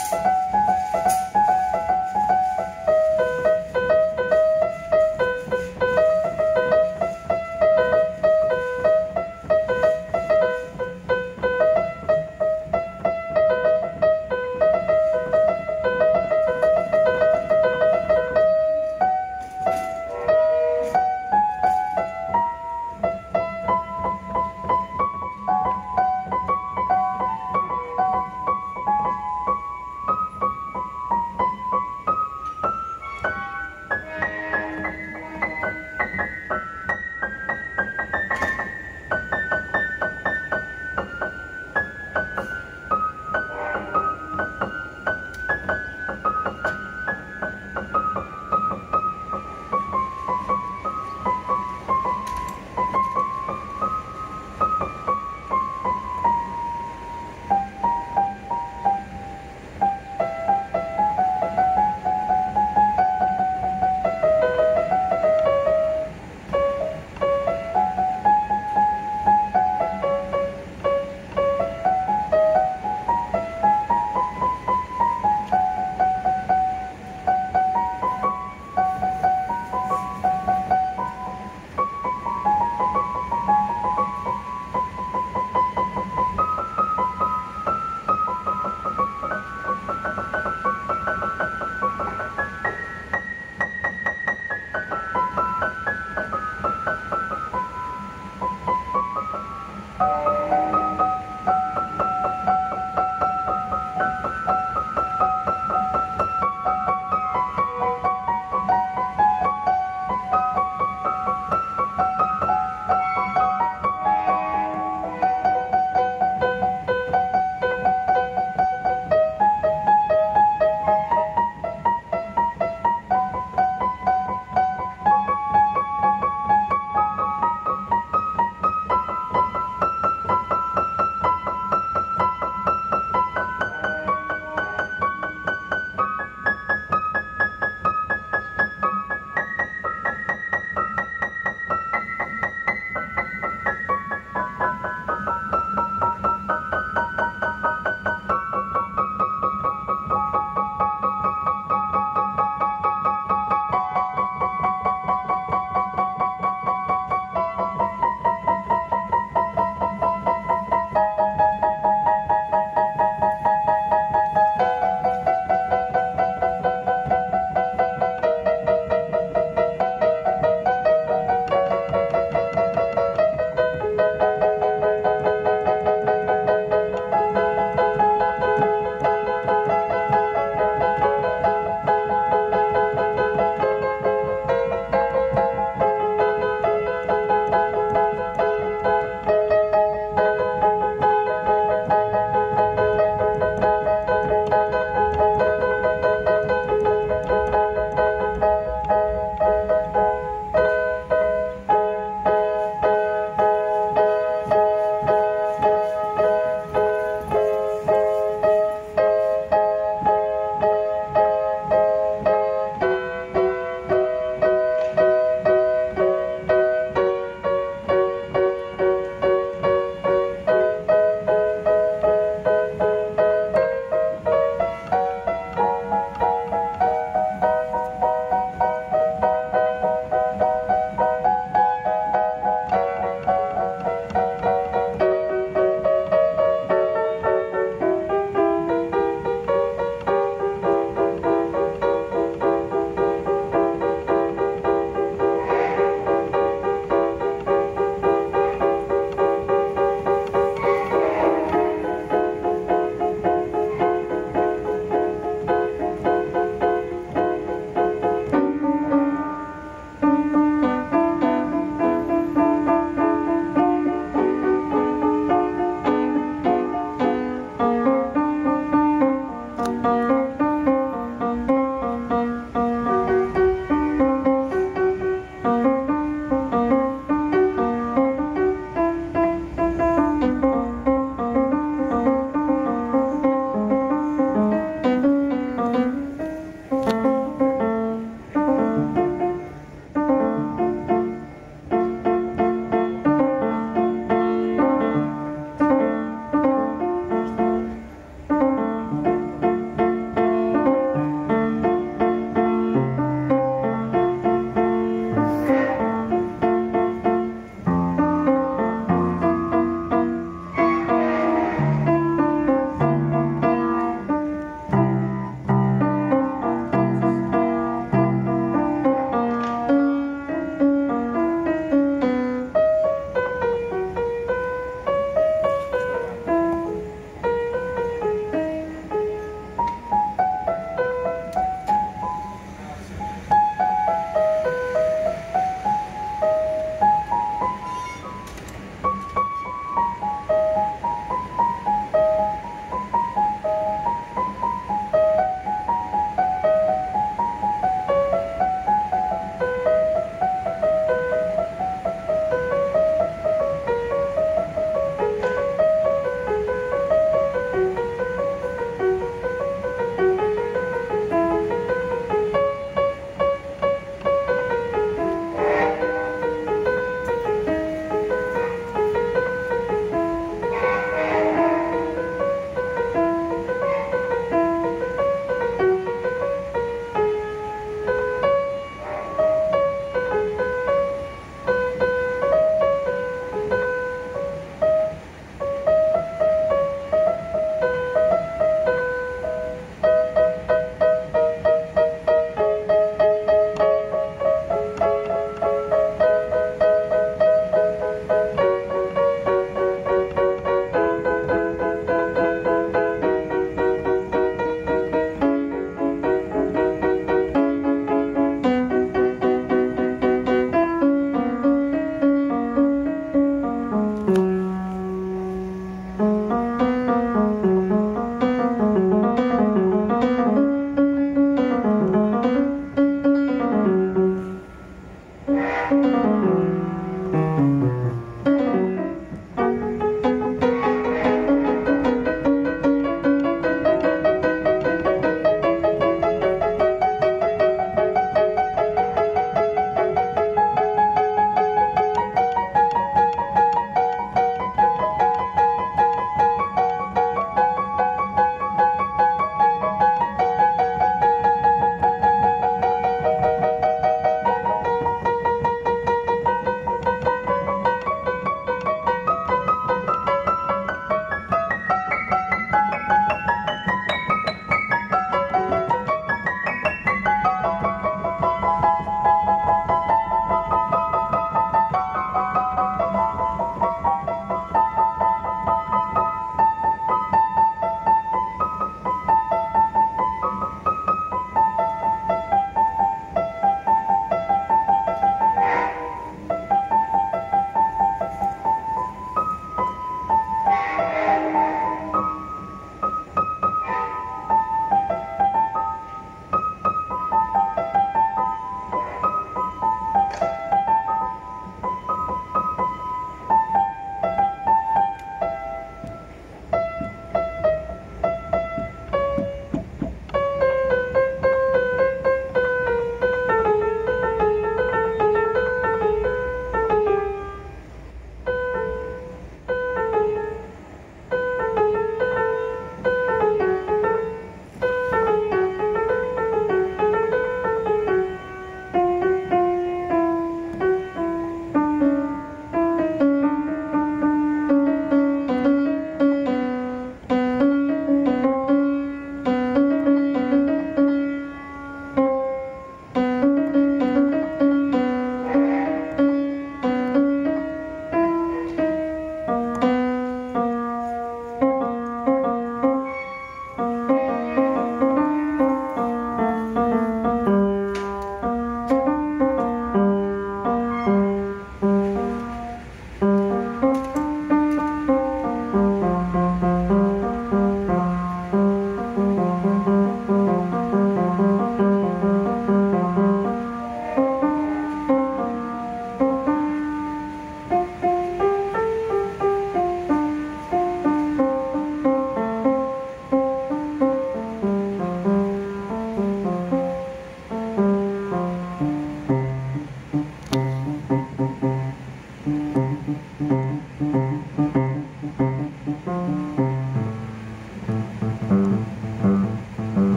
うん。